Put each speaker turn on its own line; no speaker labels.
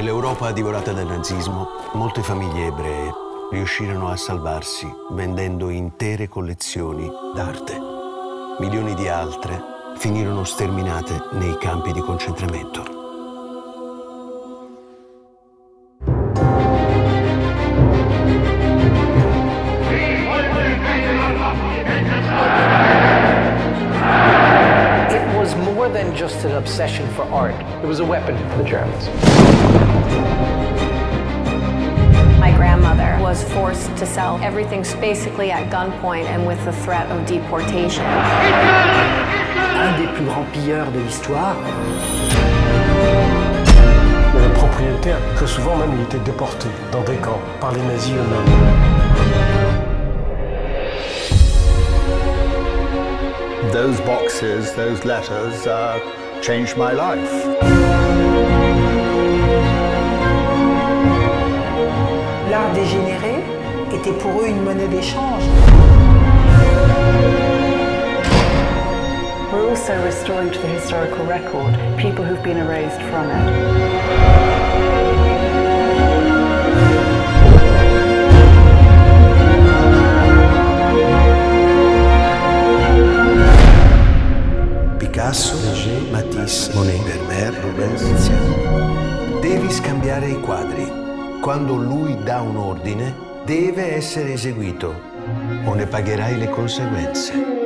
un'Europa divorata dal nazismo, molte famiglie ebree riuscirono a salvarsi vendendo intere collezioni d'arte. Milioni di altre finirono sterminate nei campi di concentramento.
than just an obsession for art. It was a weapon for the Germans.
Was forced to sell everything basically at gunpoint and with the threat of deportation.
Un des plus grands pilleurs de l'histoire.
Le propriétaire, très souvent même, il était déporté dans des camps par les nazis eux-mêmes.
Those boxes, those letters uh, changed my life.
Était pour eux une monnaie d'échange.
We're also restoring to the historical record people who've been erased from it.
Picasso, Leger, Matisse, Monet, Vermeer, Rubens, Tiziano. Devi scambiare i quadri. Quando lui dà un ordine, deve essere eseguito o ne pagherai le conseguenze.